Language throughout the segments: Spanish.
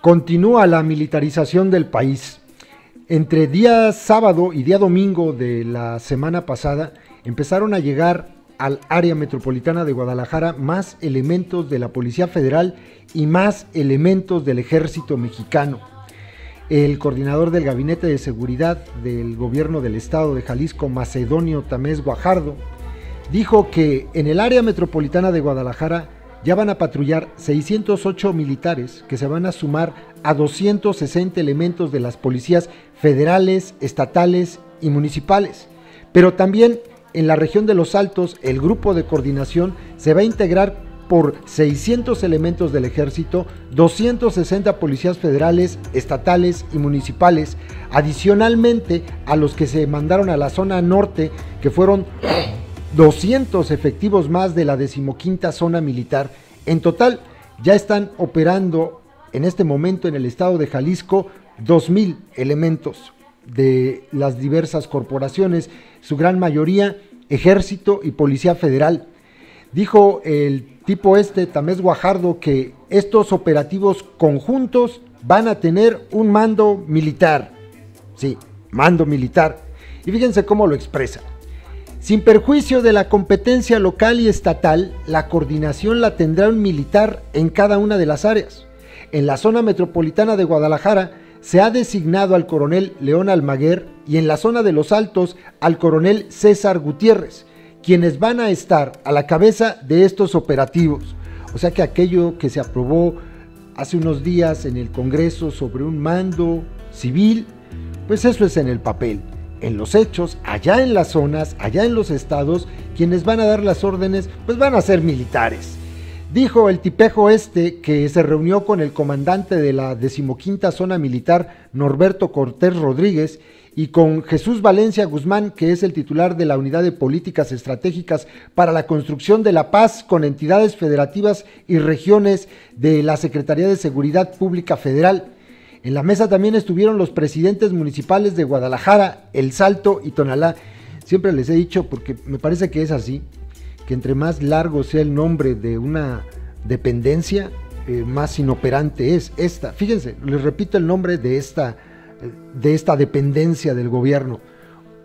Continúa la militarización del país. Entre día sábado y día domingo de la semana pasada empezaron a llegar al área metropolitana de Guadalajara más elementos de la Policía Federal y más elementos del ejército mexicano. El coordinador del Gabinete de Seguridad del Gobierno del Estado de Jalisco, Macedonio Tamés Guajardo, dijo que en el área metropolitana de Guadalajara ya van a patrullar 608 militares que se van a sumar a 260 elementos de las policías federales, estatales y municipales. Pero también en la región de los Altos el grupo de coordinación se va a integrar por 600 elementos del ejército, 260 policías federales, estatales y municipales, adicionalmente a los que se mandaron a la zona norte, que fueron 200 efectivos más de la decimoquinta zona militar. En total, ya están operando en este momento en el estado de Jalisco 2.000 elementos de las diversas corporaciones, su gran mayoría ejército y policía federal. Dijo el tipo este, Tamés Guajardo, que estos operativos conjuntos van a tener un mando militar. Sí, mando militar. Y fíjense cómo lo expresa. Sin perjuicio de la competencia local y estatal, la coordinación la tendrá un militar en cada una de las áreas. En la zona metropolitana de Guadalajara se ha designado al coronel León Almaguer y en la zona de los Altos al coronel César Gutiérrez, quienes van a estar a la cabeza de estos operativos. O sea que aquello que se aprobó hace unos días en el Congreso sobre un mando civil, pues eso es en el papel en los hechos, allá en las zonas, allá en los estados, quienes van a dar las órdenes, pues van a ser militares. Dijo el tipejo este que se reunió con el comandante de la decimoquinta zona militar, Norberto Cortés Rodríguez, y con Jesús Valencia Guzmán, que es el titular de la Unidad de Políticas Estratégicas para la Construcción de la Paz con entidades federativas y regiones de la Secretaría de Seguridad Pública Federal. En la mesa también estuvieron los presidentes municipales de Guadalajara, El Salto y Tonalá. Siempre les he dicho, porque me parece que es así, que entre más largo sea el nombre de una dependencia, eh, más inoperante es esta. Fíjense, les repito el nombre de esta, de esta dependencia del gobierno.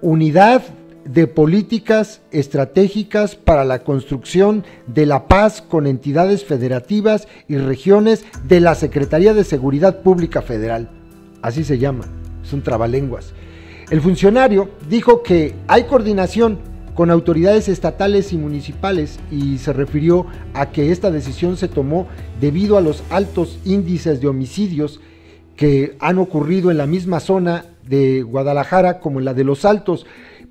Unidad de políticas estratégicas para la construcción de la paz con entidades federativas y regiones de la Secretaría de Seguridad Pública Federal. Así se llama, es un trabalenguas. El funcionario dijo que hay coordinación con autoridades estatales y municipales y se refirió a que esta decisión se tomó debido a los altos índices de homicidios que han ocurrido en la misma zona de Guadalajara como en la de los Altos,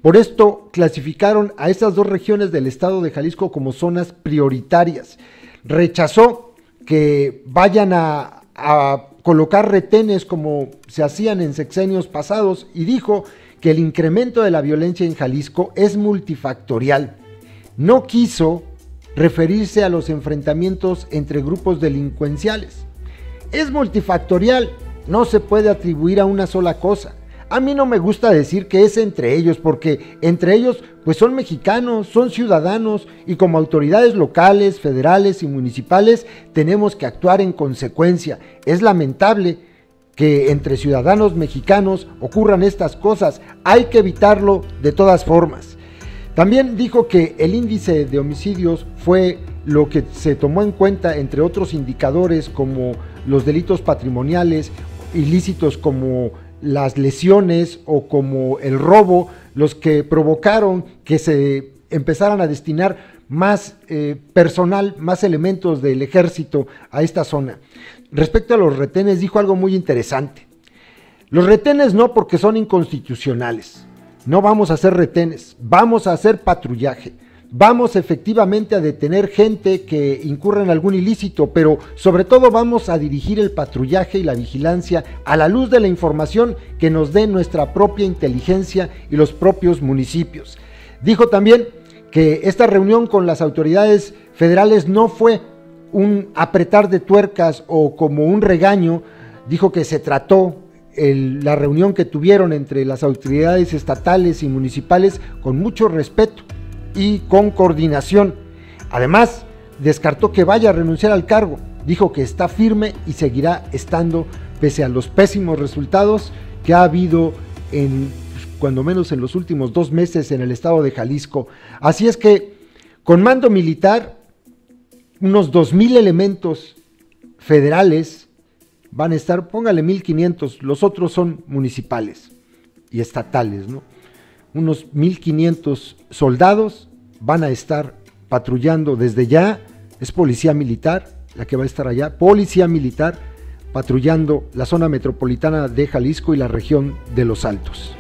por esto clasificaron a estas dos regiones del estado de Jalisco como zonas prioritarias. Rechazó que vayan a, colocar retenes como se hacían en sexenios pasados y dijo que el incremento de la violencia en Jalisco es multifactorial. No quiso referirse a los enfrentamientos entre grupos delincuenciales. Es multifactorial, no se puede atribuir a una sola cosa. A mí no me gusta decir que es entre ellos, porque entre ellos pues son mexicanos, son ciudadanos y como autoridades locales, federales y municipales tenemos que actuar en consecuencia. Es lamentable que entre ciudadanos mexicanos ocurran estas cosas, hay que evitarlo de todas formas. También dijo que el índice de homicidios fue lo que se tomó en cuenta entre otros indicadores como los delitos patrimoniales, ilícitos como las lesiones o como el robo los que provocaron que se empezaran a destinar más eh, personal, más elementos del ejército a esta zona. Respecto a los retenes, dijo algo muy interesante. Los retenes no porque son inconstitucionales. No vamos a hacer retenes, vamos a hacer patrullaje vamos efectivamente a detener gente que incurra en algún ilícito, pero sobre todo vamos a dirigir el patrullaje y la vigilancia a la luz de la información que nos dé nuestra propia inteligencia y los propios municipios. Dijo también que esta reunión con las autoridades federales no fue un apretar de tuercas o como un regaño, dijo que se trató la reunión que tuvieron entre las autoridades estatales y municipales con mucho respeto y con coordinación. Además, descartó que vaya a renunciar al cargo. dijo que está firme y seguirá estando pese a los pésimos resultados que ha habido en cuando menos en los últimos dos meses en el estado de Jalisco. Así es que con mando militar, unos 2.000 elementos federales van a estar, póngale 1.500, los otros son municipales y estatales, ¿no? Unos 1.500 soldados van a estar patrullando desde ya, es policía militar la que va a estar allá, policía militar patrullando la zona metropolitana de Jalisco y la región de los Altos.